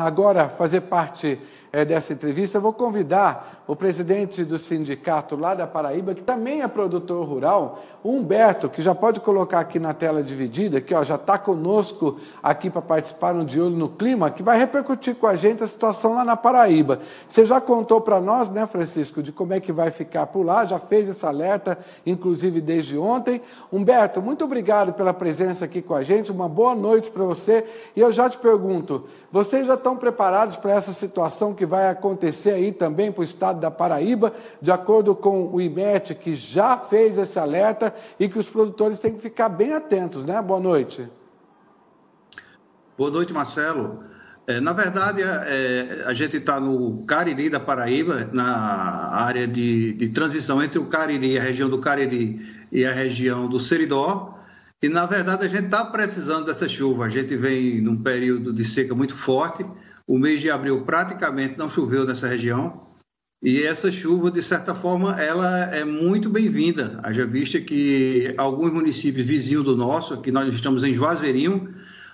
agora fazer parte é, dessa entrevista, eu vou convidar o presidente do sindicato lá da Paraíba, que também é produtor rural, Humberto, que já pode colocar aqui na tela dividida, que ó, já está conosco aqui para participar no De Olho no Clima, que vai repercutir com a gente a situação lá na Paraíba. Você já contou para nós, né, Francisco, de como é que vai ficar por lá, já fez esse alerta, inclusive desde ontem. Humberto, muito obrigado pela presença aqui com a gente, uma boa noite para você. E eu já te pergunto, vocês já estão preparados para essa situação que vai acontecer aí também para o estado da Paraíba, de acordo com o IMET, que já fez esse alerta e que os produtores têm que ficar bem atentos, né? Boa noite. Boa noite, Marcelo. É, na verdade, é, a gente está no Cariri da Paraíba, na área de, de transição entre o Cariri, a região do Cariri e a região do Seridó. E, na verdade, a gente está precisando dessa chuva. A gente vem num período de seca muito forte. O mês de abril praticamente não choveu nessa região. E essa chuva, de certa forma, ela é muito bem-vinda. Haja vista que alguns municípios vizinhos do nosso, aqui nós estamos em Juazeirinho,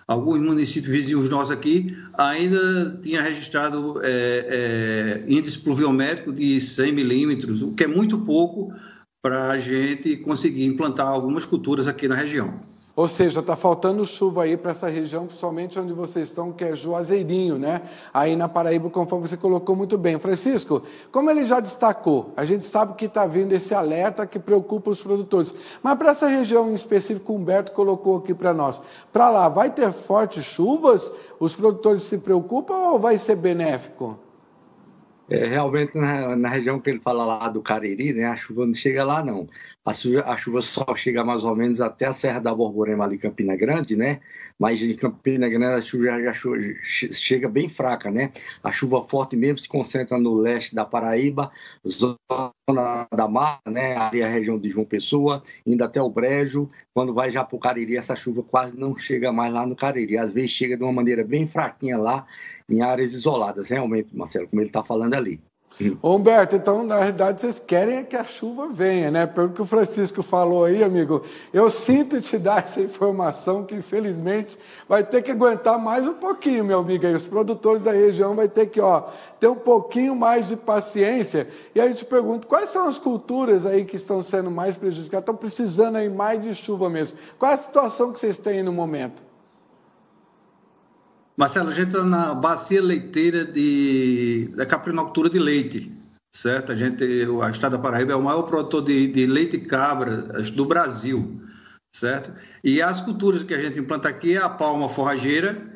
alguns municípios vizinhos nossos aqui ainda tinha registrado é, é, índice pluviométrico de 100 milímetros, o que é muito pouco para a gente conseguir implantar algumas culturas aqui na região. Ou seja, está faltando chuva aí para essa região, principalmente onde vocês estão, que é Juazeirinho, né? Aí na Paraíba, conforme você colocou muito bem. Francisco, como ele já destacou, a gente sabe que está vindo esse alerta que preocupa os produtores. Mas para essa região em específico, o Humberto colocou aqui para nós. Para lá, vai ter fortes chuvas? Os produtores se preocupam ou vai ser benéfico? É, realmente, na, na, região que ele fala lá do Cariri, né, a chuva não chega lá, não. A, a, chuva só chega mais ou menos até a Serra da Borborema, ali Campina Grande, né? Mas em Campina Grande a chuva já, já chega bem fraca, né? A chuva forte mesmo se concentra no leste da Paraíba, zona da Mata, né? Ali a região de João Pessoa, indo até o Brejo. Quando vai já para o Cariri, essa chuva quase não chega mais lá no Cariri. Às vezes chega de uma maneira bem fraquinha lá, em áreas isoladas, realmente, Marcelo, como ele está falando ali. Humberto, então, na realidade, vocês querem que a chuva venha, né? Pelo que o Francisco falou aí, amigo, eu sinto te dar essa informação que, infelizmente, vai ter que aguentar mais um pouquinho, meu amigo. Aí os produtores da região vai ter que, ó, ter um pouquinho mais de paciência. E aí eu te pergunto, quais são as culturas aí que estão sendo mais prejudicadas? Estão precisando aí mais de chuva mesmo. Qual é a situação que vocês têm no momento? Marcelo, a gente está na bacia leiteira de, da caprinocultura de leite, certo? A gente, o estado da Paraíba é o maior produtor de, de leite cabra do Brasil, certo? E as culturas que a gente implanta aqui é a palma forrageira,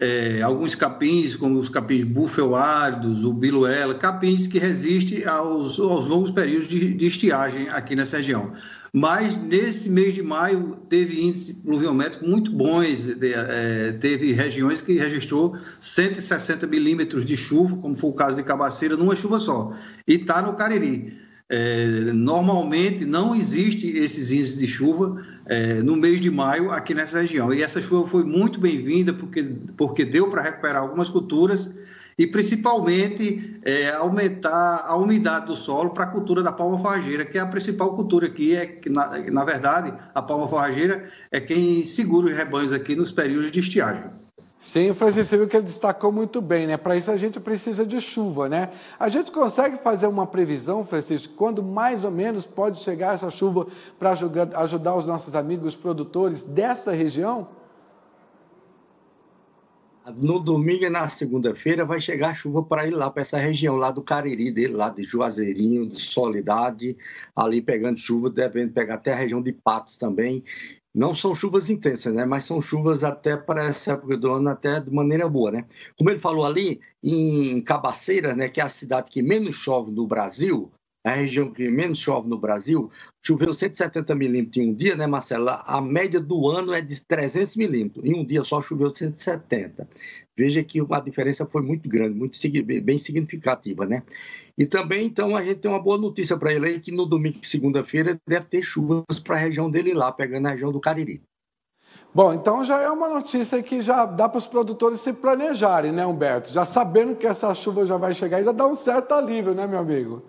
é, alguns capins, como os capins bufeuáridos, o biluela, capins que resistem aos, aos longos períodos de, de, estiagem aqui nessa região. Mas nesse mês de maio teve índices pluviométricos muito bons, é, teve regiões que registrou 160 milímetros de chuva, como foi o caso de Cabaceira, numa chuva só, e está no Cariri. É, normalmente não existe esses índices de chuva é, no mês de maio aqui nessa região. E essa chuva foi muito bem-vinda porque, porque deu para recuperar algumas culturas e principalmente é, aumentar a umidade do solo para a cultura da palma forrageira, que é a principal cultura aqui, é que na, na verdade a palma forrageira é quem segura os rebanhos aqui nos períodos de estiagem. Sim, Francisco, você viu que ele destacou muito bem, né? Para isso a gente precisa de chuva, né? A gente consegue fazer uma previsão, Francisco, quando mais ou menos pode chegar essa chuva para ajudar, os nossos amigos produtores dessa região? No domingo e na segunda-feira vai chegar chuva para ir lá, para essa região lá do Cariri dele, lá de Juazeirinho, de Solidade, ali pegando chuva, devendo pegar até a região de Patos também. Não são chuvas intensas, né? Mas são chuvas até para essa época do ano, até de maneira boa, né? Como ele falou ali, em Cabaceira, né, que é a cidade que menos chove no Brasil, a região que menos chove no Brasil, choveu 170 milímetros em um dia, né, Marcela? A média do ano é de 300 milímetros. Em um dia só choveu 170. Veja que a diferença foi muito grande, muito bem significativa, né? E também, então, a gente tem uma boa notícia para ele aí, que no domingo e segunda-feira deve ter chuvas para a região dele lá, pegando a região do Cariri. Bom, então já é uma notícia que já dá para os produtores se planejarem, né, Humberto? Já sabendo que essa chuva já vai chegar, já dá um certo alívio, né, meu amigo?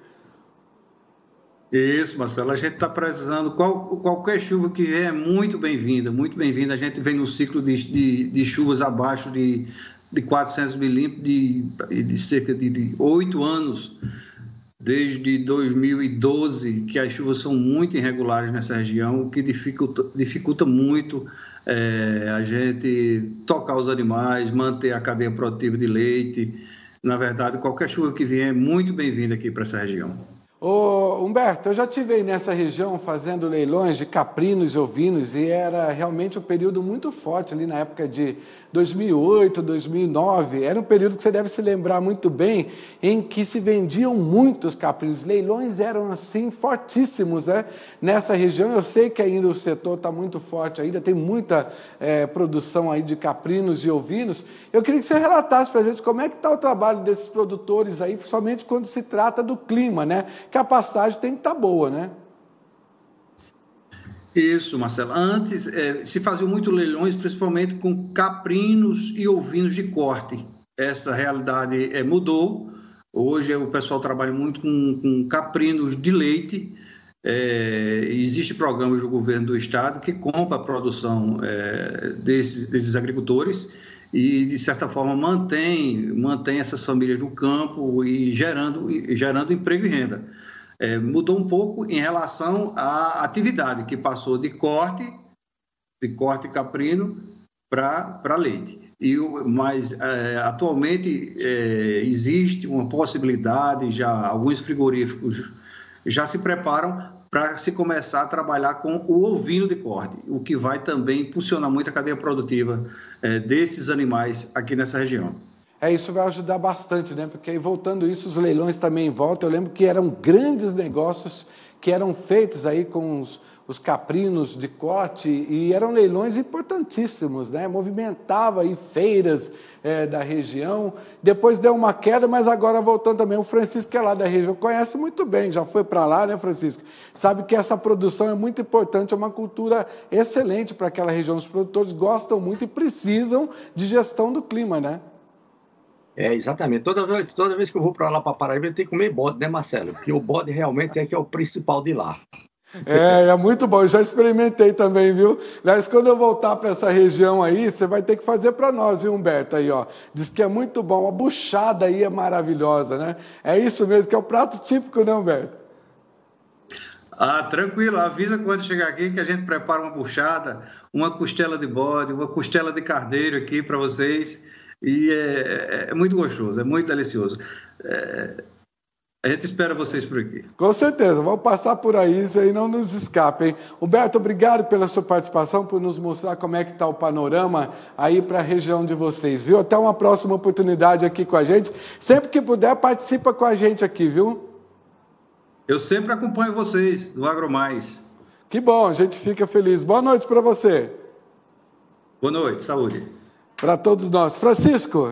Isso, Marcelo. A gente está precisando. Qual, qualquer chuva que vier é muito bem-vinda, muito bem-vinda. A gente vem num ciclo de, de, de, chuvas abaixo de de 400 milímetros de, de cerca de oito anos, desde 2012, que as chuvas são muito irregulares nessa região, o que dificulta, dificulta muito é, a gente tocar os animais, manter a cadeia produtiva de leite. Na verdade, qualquer chuva que vier é muito bem-vinda aqui para essa região. Ô, Humberto, eu já tive nessa região fazendo leilões de caprinos e ovinos e era realmente um período muito forte ali na época de 2008, 2009. Era um período que você deve se lembrar muito bem, em que se vendiam muitos caprinos. Leilões eram assim fortíssimos né? nessa região. Eu sei que ainda o setor está muito forte ainda, tem muita é, produção aí de caprinos e ovinos. Eu queria que você relatasse para a gente como é que está o trabalho desses produtores aí, principalmente quando se trata do clima, né? Pastagem tem que estar tá boa, né? Isso, Marcelo. Antes é, se faziam muito leilões, principalmente com caprinos e ovinos de corte. Essa realidade é, mudou. Hoje o pessoal trabalha muito com, com caprinos de leite. É, Existem programas do governo do estado que compra a produção é, desses, desses agricultores e, de certa forma, mantém, mantém essas famílias no campo e gerando, gerando emprego e renda. É, mudou um pouco em relação à atividade, que passou de corte, de corte caprino, para leite. E, mas é, atualmente é, existe uma possibilidade, já alguns frigoríficos já se preparam para se começar a trabalhar com o ovino de corte, o que vai também impulsionar muito a cadeia produtiva é, desses animais aqui nessa região. É, isso vai ajudar bastante, né? Porque aí, voltando isso, os leilões também em volta, eu lembro que eram grandes negócios que eram feitos aí com os, os caprinos de corte e eram leilões importantíssimos, né? Movimentava aí feiras é, da região. Depois deu uma queda, mas agora voltando também. O Francisco, que é lá da região, conhece muito bem, já foi para lá, né, Francisco? Sabe que essa produção é muito importante, é uma cultura excelente para aquela região. Os produtores gostam muito e precisam de gestão do clima, né? É, exatamente. Toda vez, toda vez que eu vou para lá, para Paraíba, eu tenho que comer bode, né, Marcelo? Porque o bode realmente é que é o principal de lá. É, é muito bom. Eu já experimentei também, viu? Mas quando eu voltar para essa região aí, você vai ter que fazer para nós, viu, Humberto? Aí, ó. Diz que é muito bom. A buchada aí é maravilhosa, né? É isso mesmo, que é o prato típico, né, Humberto? Ah, tranquilo, avisa quando chegar aqui que a gente prepara uma buchada, uma costela de bode, uma costela de carneiro aqui para vocês e é, é, muito gostoso, é muito delicioso. É, a gente espera vocês por aqui. Com certeza, vamos passar por aí, isso aí não nos escapem. Humberto, obrigado pela sua participação, por nos mostrar como é que está o panorama aí para a região de vocês, viu? Até uma próxima oportunidade aqui com a gente. Sempre que puder, participa com a gente aqui, viu? Eu sempre acompanho vocês do AgroMais. Que bom, a gente fica feliz. Boa noite para você. Boa noite, saúde para todos nós. Francisco,